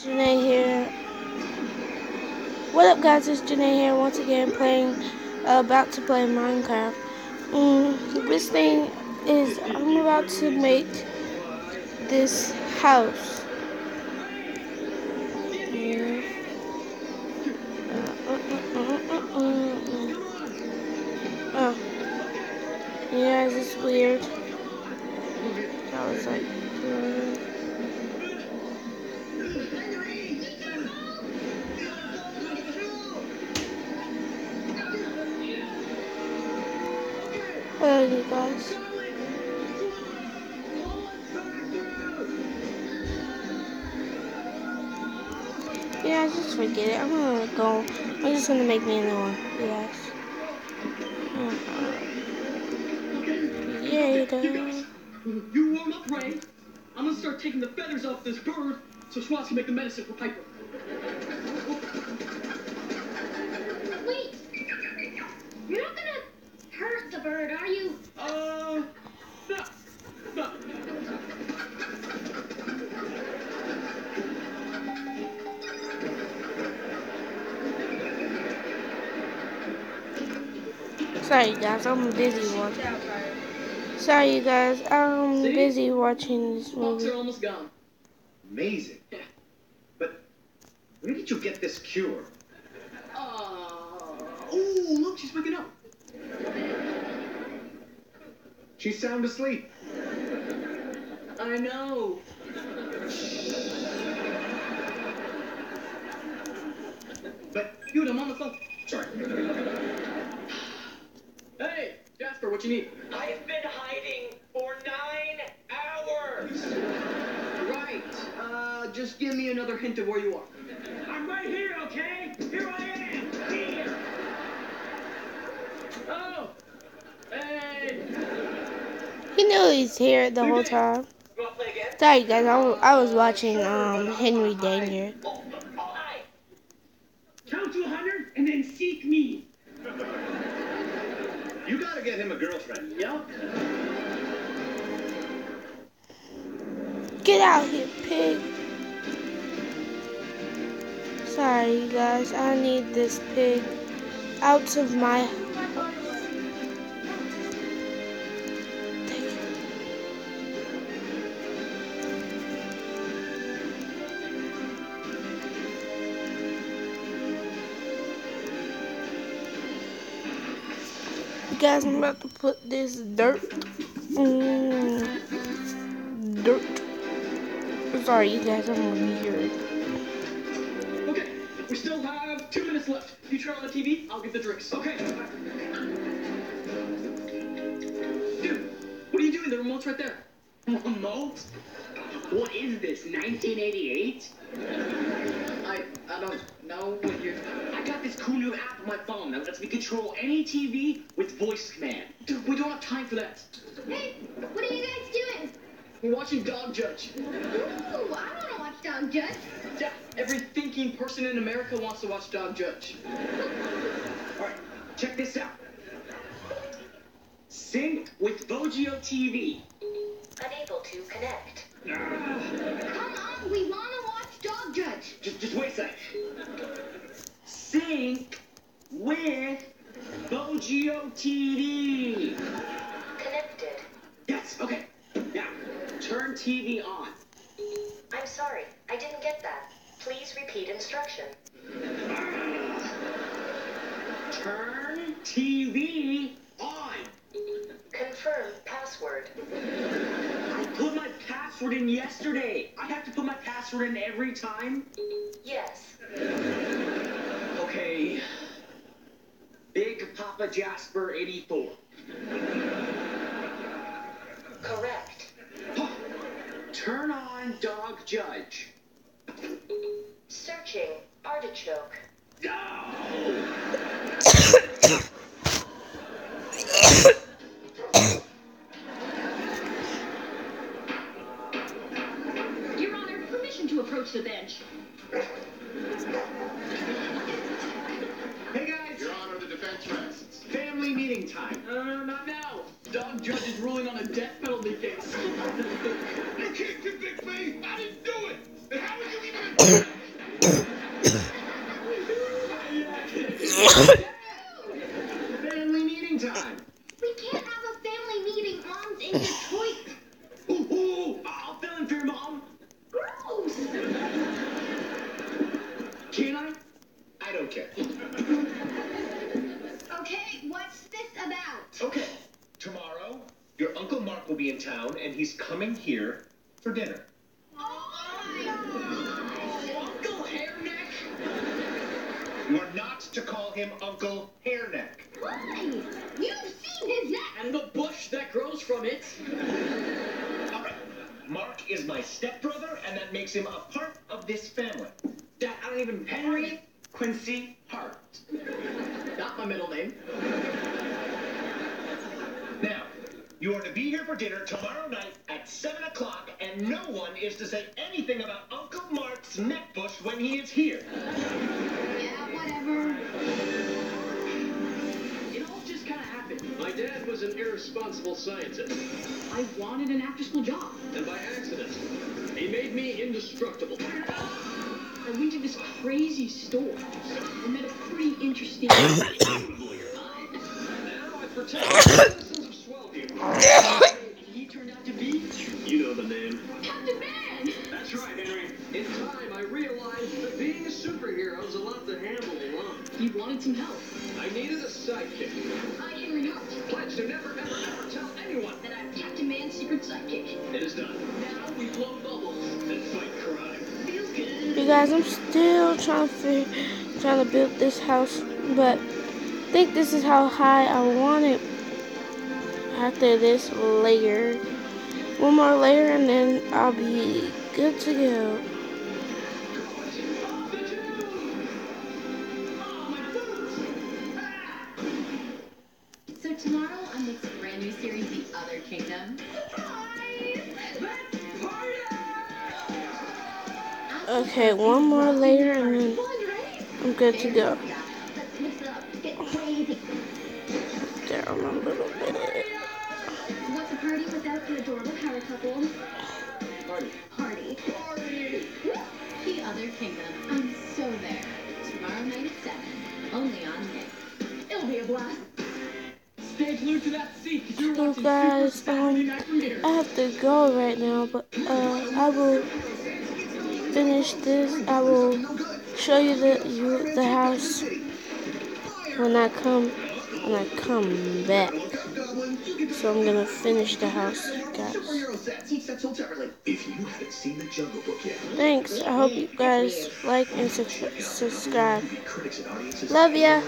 Janai here. What up guys, it's Janai here once again playing, uh, about to play Minecraft. Mm, this thing is, I'm about to make this house. You guys. Yeah, just forget it. I'm gonna go. I'm just gonna make me a new one. Yes. Uh -huh. Yeah, you You warm up, Ray. I'm gonna start taking the feathers off this bird so Schwoz can make the medicine for Piper. Sorry guys, I'm busy watching. Sorry you guys, I'm See? busy watching this movie. are almost gone. Amazing. But where did you get this cure? Uh, oh, look, she's waking up. She's sound asleep. I know. But dude, I'm on the phone. Sorry. Hey, Jasper, what you need? I've been hiding for nine hours. Right. Uh, just give me another hint of where you are. I'm right here, okay? Here I am. Here. Oh. Hey. He knew he's here the whole time. Sorry guys, I, I was watching um Henry Danger. Count to a 100 and then seek me. Gotta get him a girlfriend. Yep. Get out here, pig. Sorry guys, I need this pig out of my guys, I'm about to put this dirt. Mm, dirt. Sorry, you guys, I'm weird. Okay, we still have two minutes left. You turn on the TV, I'll get the drinks. Okay. Dude, what are you doing? The remote's right there. Remote? What is this, 1988? I I don't know what you're... I got this cool new app on my phone that lets me control any TV with voice command. Dude, we don't have time for that. Hey, what are you guys doing? We're watching Dog Judge. Ooh, I want to watch Dog Judge. Yeah, every thinking person in America wants to watch Dog Judge. All right, check this out. Sync with Vogeo TV. Unable to connect. Ah. Come on, we want to watch Dog Judge. Just, just wait a sec. Sync with Vogeo TV. Connected. Yes, okay. Now, turn TV on. I'm sorry, I didn't get that. Please repeat instruction. Turn TV on. Confirm password. I put my password in yesterday. I have to put my password in every time? Yes. Okay. Papa Jasper 84. Correct. Turn on Dog Judge. Searching artichoke. No! Hey guys! Your Honor, the defense rests. Family meeting time. Uh, not now. Dog judge is ruling on a death penalty case. You kicked it, Big B. I didn't do it. And how would you even... be in town, and he's coming here for dinner. Uncle Hairneck? You are not to call him Uncle Hairneck. Why? You've seen his neck. And the bush that grows from it. All right. Mark is my stepbrother, and that makes him a part of this family. Dad, I don't even Henry Quincy Hart. Not my middle name. Now, you are to be here for dinner tomorrow night at 7 o'clock, and no one is to say anything about Uncle Mark's neck bush when he is here. Yeah, whatever. It all just kind of happened. My dad was an irresponsible scientist, I wanted an after-school job. and by accident, he made me indestructible. I went to this crazy store and met a pretty interesting. Now I protect name. Captain Man. That's right, Henry. In time, I realized that being a superhero is a lot to handle alone. He wanted some help. I needed a sidekick. I Henry Hart. Pledge to never, ever, ever tell anyone. Then I'm Captain Man's secret sidekick. It is done. Now we blow bubbles. And fight crime. Feels good. You guys, I'm still trying to figure, trying to build this house, but I think this is how high I want it. After this layer, one more layer, and then I'll be good to go. So tomorrow on this brand new series, The Other Kingdom. Okay, one more layer, and then I'm good to go. What's a party without an adorable power couple? Party. Party. The Other Kingdom. I'm so there. Tomorrow night at 7. Only on Nick. It'll be a blast. Stay glued to that seat because you're So watching guys, Super Saturday um, Night Premiere. I have to go right now, but uh, I will finish this. I will show you the you, the house when I come when I come back. So I'm gonna finish the house, guys. If you haven't seen the Jungle Book yet, Thanks. I hope you guys like and sus- subscribe. critics and audiences Love ya.